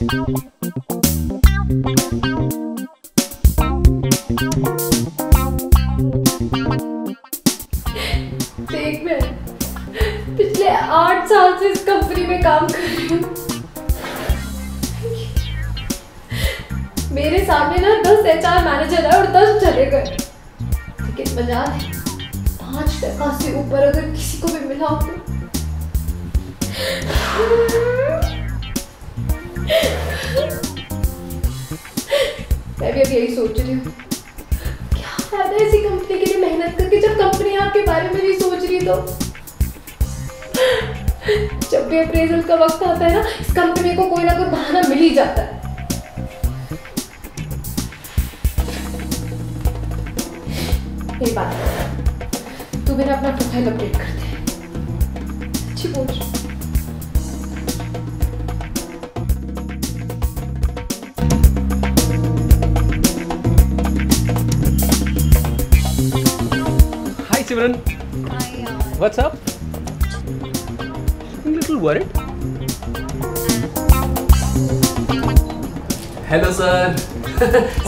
देख मैं पिछले आठ साल से इस कंपनी में काम कर रही हूँ। मेरे सामने ना दस एच आर मैनेजर है और दस चले गए। लेकिन मज़ा है पाँच टका से ऊपर अगर किसी को भी मिला हो तो। भी अभी यही सोच रही हूँ। क्या फ़ायदा ऐसी कंपनी के लिए मेहनत करके? जब कंपनी आपके बारे में नहीं सोच रही तो? जब भी अप्रेजल का वक्त आता है ना, इस कंपनी को कोई ना कोई बहाना मिल ही जाता है। ये बात। तू मेरा अपना प्रोफ़ाइल अपडेट कर दे। अच्छी बोल रही हूँ। Hi. What's up? A little worried. Hello sir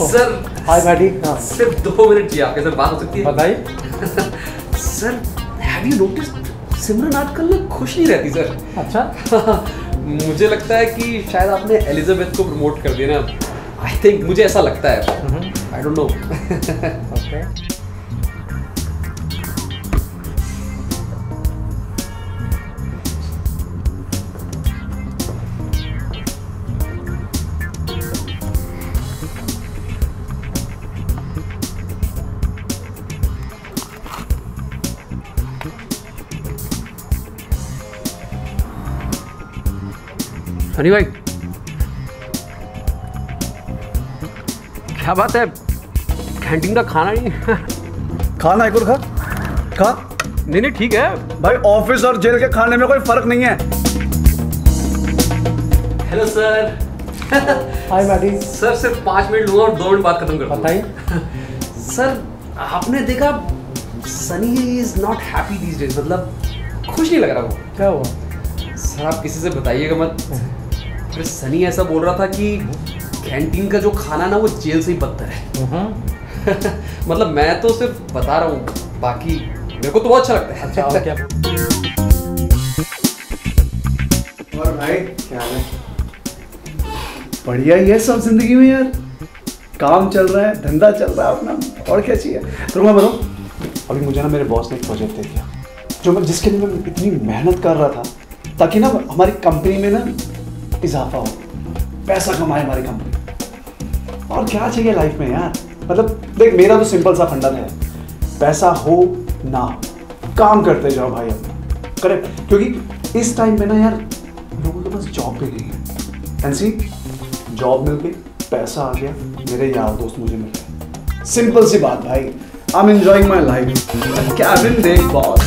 sir hi Maddy सिर्फ़ दो मिनट चाहिए आपके सर बात हो सकती है। बताइए। Sir have you notice Simran आजकल ना खुश नहीं रहती सर अच्छा। मुझे लगता है कि शायद आपने एलिजाबेथ को प्रमोट कर दिया ना। आई थिंक मुझे ऐसा लगता है। I don't know okay honey भाई क्या बात है? कैंटीन का खाना नहीं? खाना एक और खा। खा नहीं नहीं ठीक है। भाई ऑफ़िस और जेल के खाने में कोई फ़र्क नहीं है। Hello sir hi Maddy sir सिर्फ़ पाँच मिनट लूँगा और दो मिनट बात खत्म कर बताइए। सर आपने देखा Sunny is not happy these days मतलब खुश नहीं लग रहा वो। क्या हुआ? सर आप किसी से बताइएगा मत। फिर सनी ऐसा बोल रहा था कि कैंटीन का जो खाना ना वो जेल से ही बदतर है। मतलब मैं तो सिर्फ़ बता रहा हूँ बाकी मेरे को तो बहुत अच्छा लगता है। अच्छा और क्या? और भाई क्या है? बढ़िया ही है सब ज़िंदगी में यार। काम चल रहा है धंधा चल रहा है अपना और क्या चाहिए? तो मैं बताऊँ अभी मुझे ना मेरे बॉस ने एक प्रोजेक्ट दे दिया जो मैं जिसके लिए मैं इतनी मेहनत कर रहा था ताकि ना हमारी कंपनी में ना इजाफा हो। पैसा कमाए हमारी कंपनी और क्या चाहिए लाइफ में यार? मतलब देख, मेरा तो सिंपल सा फंडा है पैसा हो ना, काम करते जाओ भाई अपना करेक्ट क्योंकि इस टाइम पे ना यार, लोगों के पास जॉब भी नहीं है। एंड सी जॉब मिल गई, पैसा आ गया, मेरे यार दोस्त मुझे मिल गए। सिंपल सी बात भाई। I am enjoying my life cabin देख बॉस